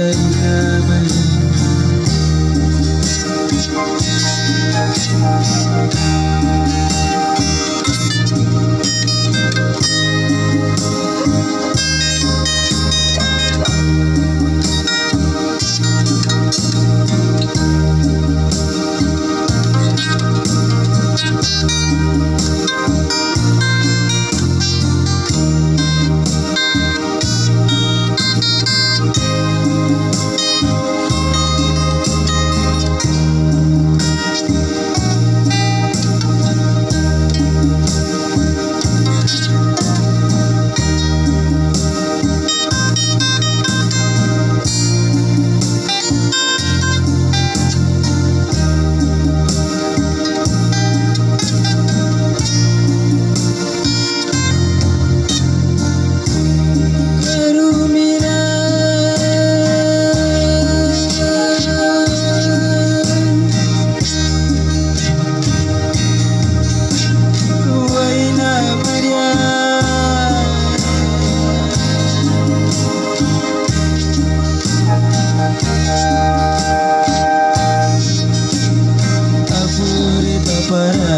Thank you. but